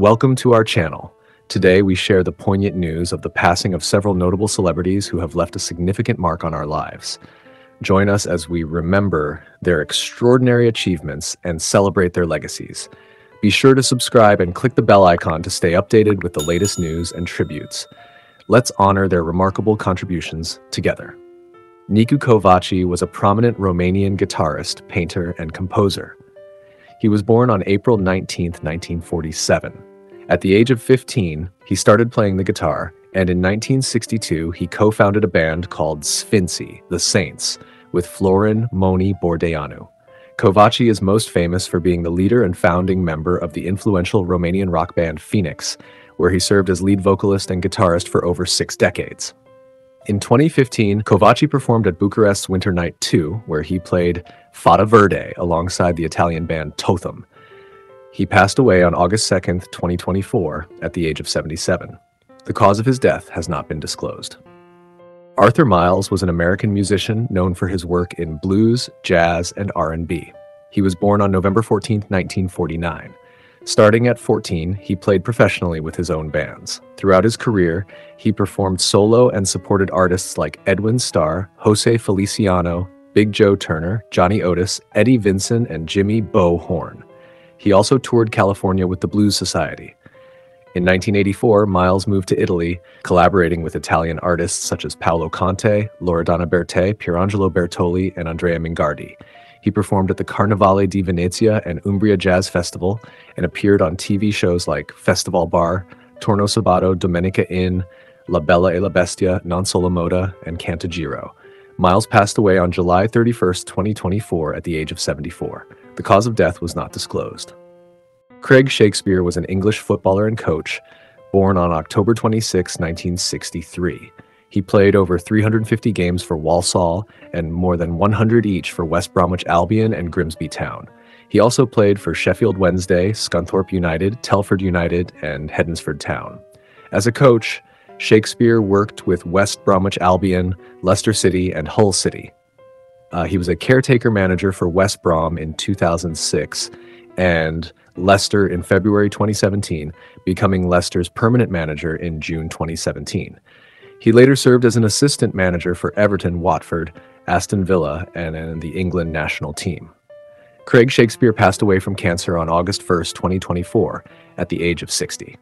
Welcome to our channel. Today we share the poignant news of the passing of several notable celebrities who have left a significant mark on our lives. Join us as we remember their extraordinary achievements and celebrate their legacies. Be sure to subscribe and click the bell icon to stay updated with the latest news and tributes. Let's honor their remarkable contributions together. Nicu Covaci was a prominent Romanian guitarist, painter, and composer. He was born on April 19, 1947. At the age of 15, he started playing the guitar, and in 1962, he co founded a band called Sfinții, the Saints, with Florin Moni Bordeianu. Covaci is most famous for being the leader and founding member of the influential Romanian rock band Phoenix, where he served as lead vocalist and guitarist for over six decades. In 2015, Covaci performed at Bucharest's Winter Night 2, where he played Fata Verde alongside the Italian band Totem. He passed away on August 2, 2024, at the age of 77. The cause of his death has not been disclosed. Arthur Miles was an American musician known for his work in blues, jazz, and R&B. He was born on November 14, 1949. Starting at 14, he played professionally with his own bands. Throughout his career, he performed solo and supported artists like Edwin Starr, Jose Feliciano, Big Joe Turner, Johnny Otis, Eddie Vinson, and Jimmy Bo Horne. He also toured California with the Blues Society. In 1984, Miles moved to Italy, collaborating with Italian artists such as Paolo Conte, Loredana Bertè, Pierangelo Bertoli, and Andrea Mingardi. He performed at the Carnevale di Venezia and Umbria Jazz Festival and appeared on TV shows like Festival Bar, Torno Sabato, Domenica In, La Bella e la Bestia, Non Solo Moda, and Cantagiro. Miles passed away on July 31, 2024, at the age of 74. The cause of death was not disclosed. Craig Shakespeare was an English footballer and coach, born on October 26, 1963. He played over 350 games for Walsall and more than 100 each for West Bromwich Albion and Grimsby Town. He also played for Sheffield Wednesday, Scunthorpe United, Telford United, and Hednesford Town. As a coach, Shakespeare worked with West Bromwich Albion, Leicester City, and Hull City. Uh, he was a caretaker manager for West Brom in 2006 and Leicester in February 2017, becoming Leicester's permanent manager in June 2017. He later served as an assistant manager for Everton, Watford, Aston Villa, and, and the England national team. Craig Shakespeare passed away from cancer on August 1, 2024, at the age of 60.